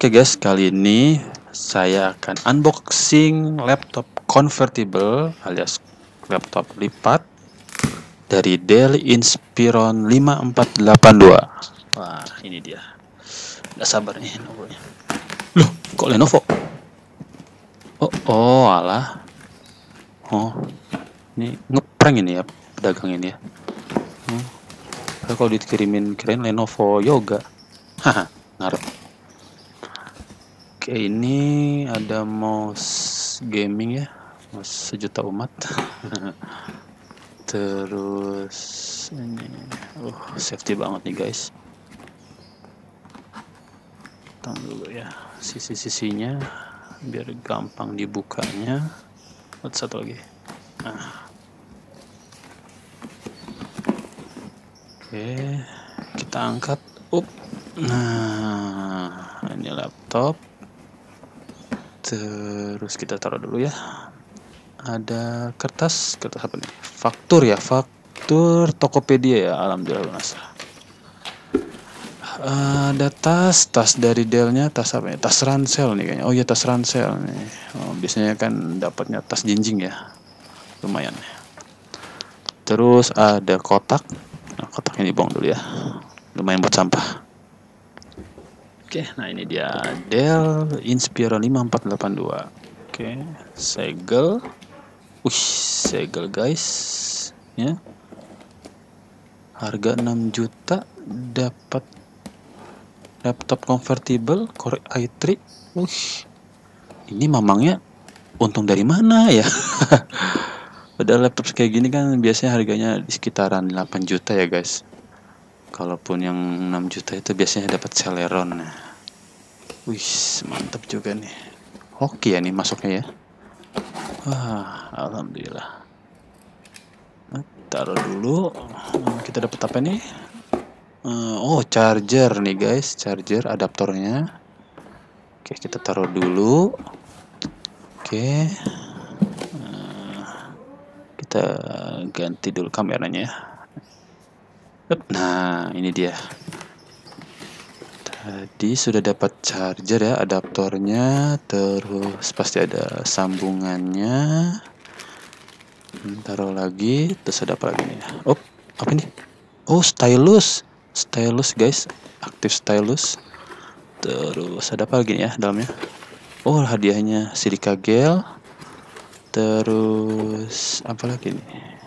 Oke guys, kali ini saya akan unboxing laptop convertible alias laptop lipat dari Dell Inspiron 5482. Wah, ini dia. Nggak sabar nih nunggunya. Loh, kok Lenovo? Oh, oh, alah. Oh, ini ngeprank ini ya pedagang ini ya. Hmm. Kalau dikirimin kirain Lenovo Yoga. Haha, ngarep. Oke, ini ada mouse gaming ya. Mouse sejuta umat. Terus ini uh safety banget nih guys. Tang dulu ya sisi-sisinya biar gampang dibukanya. Buat satu lagi. Nah. Oke, kita angkat. Up. Nah, ini laptop. Terus kita taruh dulu ya. Ada kertas, kertas apa nih? Faktur ya, faktur Tokopedia ya. Alhamdulillah lunas. Ada tas, tas dari Dell-nya, tas apa ya? Tas ransel nih kayaknya. Oh iya tas ransel nih. Oh, biasanya kan dapatnya tas jinjing ya. Lumayan. Terus ada kotak. Nah, kotak ini buang dulu ya. Lumayan buat sampah. Oke, nah ini dia Dell Inspiron 5482. Oke, segel. Wih, segel guys. Ya. Harga 6 juta dapat laptop convertible Core i3. Wih. Ini mamangnya untung dari mana ya? Padahal laptop kayak gini kan biasanya harganya di sekitaran 8 juta ya guys. Kalaupun yang 6 juta itu biasanya dapat Celeron. Wih, mantap juga nih. Oke ya nih masuknya ya. Wah, alhamdulillah. Nah, taruh dulu. Kita dapat apa nih? Uh, oh, charger nih guys, charger adaptornya. Oke, kita taruh dulu. Oke. Uh, kita ganti dulu kameranya. Nah, ini dia. Tadi sudah dapat charger ya, adaptornya, terus pasti ada sambungannya. Taruh lagi, terus ada apa lagi nih? Oh, apa ini? Oh, stylus stylus guys aktif stylus terus ada apa lagi ya dalamnya oh hadiahnya silika gel terus apa lagi nih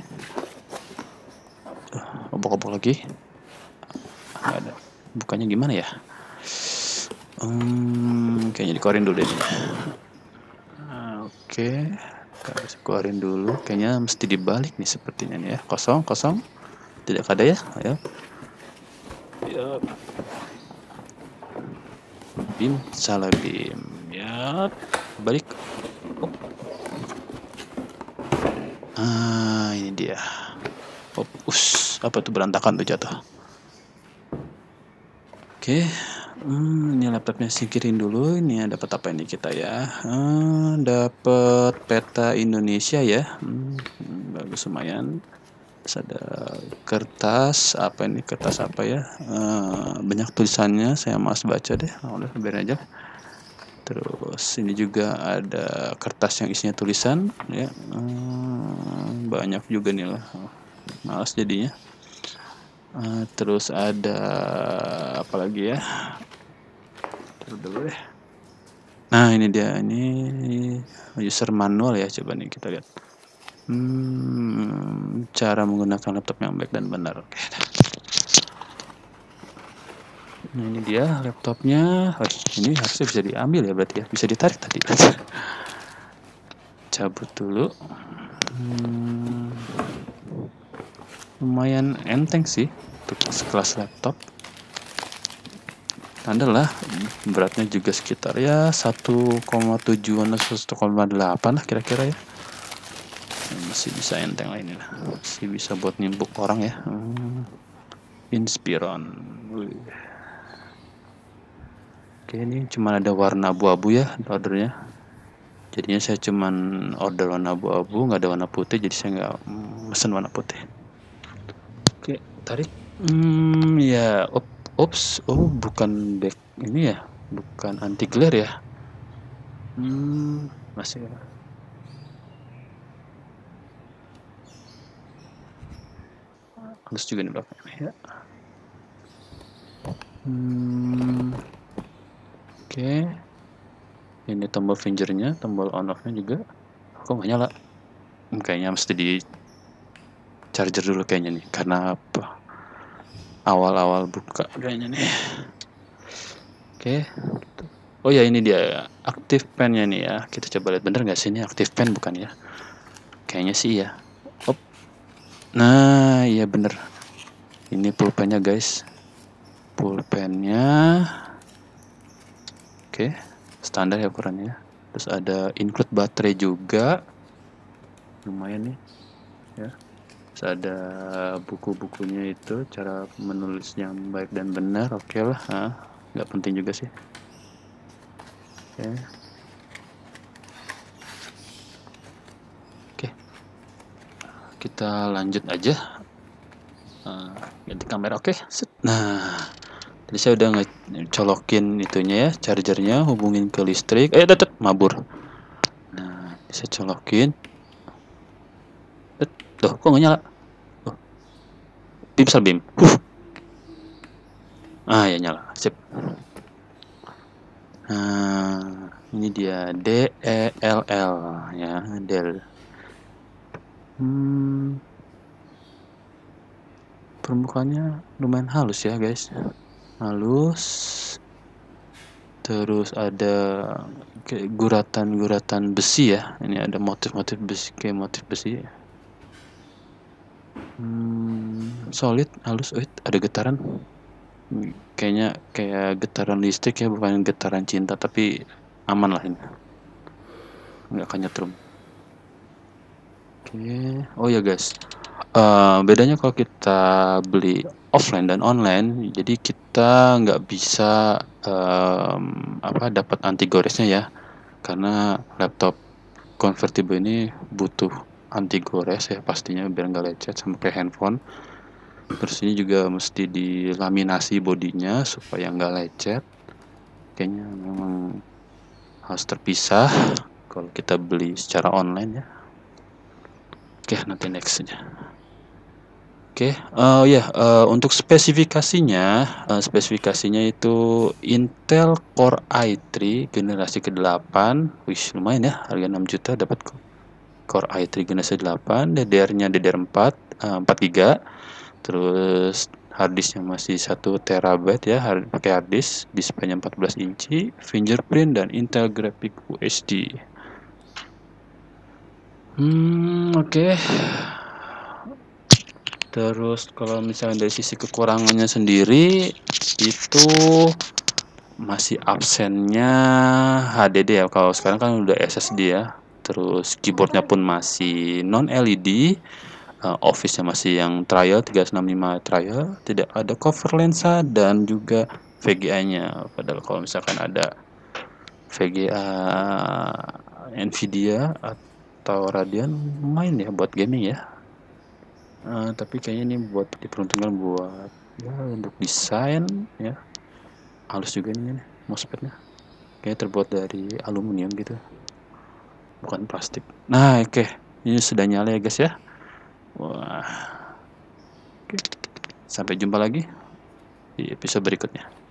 obok-obok lagi. Nggak ada. Bukannya gimana ya? Hmm, kayaknya dikeluarin dulu deh oke. Okay. harus keluarin dulu. Kayaknya mesti dibalik nih sepertinya nih ya. Kosong kosong. Tidak ada ya? Ayo. Ya bim salah bim ya. Balik. Oh. ah ini dia. Oh, us apa tuh berantakan tuh jatuh? Oke hmm, ini laptopnya singkirin dulu. Ini dapat apa ini kita ya? Hmm, dapat peta Indonesia ya. Hmm, bagus lumayan. Terus ada kertas apa ini? Kertas apa ya? Uh, banyak tulisannya saya mas baca deh. Oh, udah biar aja. Terus ini juga ada kertas yang isinya tulisan ya. Uh, banyak juga nih lah. Malas jadinya uh, terus ada apa lagi ya terus dulu deh nah ini dia ini user manual ya coba nih kita lihat Hmm, cara menggunakan laptop yang baik dan benar. Oke. Nah, ini dia laptopnya. Ini harusnya bisa diambil ya berarti ya. Bisa ditarik tadi. Cabut dulu. Hmm, lumayan enteng sih sekelas laptop. Adalah beratnya juga sekitar ya 1,7 atau 1,8 lah kira-kira ya. Masih bisa enteng lah ini lah masih bisa buat nimbuk orang ya. Hmm. Inspiron. Oke ini cuma ada warna abu-abu ya ordernya. Jadinya saya cuman order warna abu-abu nggak ada warna putih jadi saya nggak mesen warna putih. Oke tarik hmm ya op, ops oh bukan back ini ya bukan anti glare ya? Hmm masih halus juga nih belakangnya ya. Hmm oke. Okay. ini tombol fingernya tombol on off nya juga. Kok nggak nyala? Hmm, kayaknya mesti di charger dulu kayaknya nih karena apa awal-awal buka. Kayaknya nih. Oke. Okay. oh ya ini dia. Aktif pennya nih ya. Kita coba lihat bener nggak sih ini aktif pen bukan ya? Kayaknya sih ya Op. nah iya bener. Ini pulpennya guys. Pulpennya. Oke. Okay. standar ya ukurannya. Terus ada include baterai juga. Lumayan nih ya terus ada buku-bukunya itu cara menulis yang baik dan benar oke okay lah nggak penting juga sih. Oke. Okay. kita lanjut aja. Uh, ganti kamera oke. Okay. nah tadi saya udah ngecolokin itunya ya chargernya hubungin ke listrik. Eh tetep mabur. Nah saya colokin Tuh, kok nggak nyala? Bim bim. Huh. Ah, ya nyala. Sip. Nah, ini dia D E L L ya, Del. Hmm. Permukaannya lumayan halus ya, guys. Halus. Terus ada guratan-guratan besi ya. Ini ada motif-motif besi kayak motif besi. Hmm, solid, halus, wait, ada getaran. Kayaknya kayak getaran listrik ya, bukan getaran cinta, tapi aman lah ini. Nggak akan nyetrum. Oke, oh ya guys, uh, bedanya kalau kita beli offline dan online, jadi kita nggak bisa um, apa dapat anti goresnya ya, karena laptop convertible ini butuh anti gores ya pastinya biar nggak lecet sama kayak handphone. Terus ini juga mesti dilaminasi bodinya supaya nggak lecet. Kayaknya memang harus terpisah kalau kita beli secara online ya. Oke nanti next aja Oke, okay, uh, ya yeah, uh, untuk spesifikasinya, uh, spesifikasinya itu Intel Core i3 generasi ke-8, wih lumayan ya, harga 6 juta dapat Core i3 generasi 8 DDR-nya DDR4 uh, 4 GB terus harddisknya masih 1 terabyte ya pakai harddisk displaynya 14 inci fingerprint dan Intel Graphic UHD hmm oke. Okay. terus kalau misalnya dari sisi kekurangannya sendiri itu masih absennya HDD ya. Kalau sekarang kan udah SSD ya terus keyboardnya pun masih non LED uh, office-nya masih yang trial 365 trial tidak ada cover lensa dan juga VGA-nya padahal kalau misalkan ada VGA Nvidia atau Radeon main ya buat gaming ya. Uh, tapi kayaknya ini buat diperuntukkan buat ya untuk desain ya. Halus juga ini nih mousepadnya kayak terbuat dari aluminium gitu bukan plastik nah oke okay. ini sudah nyala ya guys ya wah oke okay. sampai jumpa lagi di episode berikutnya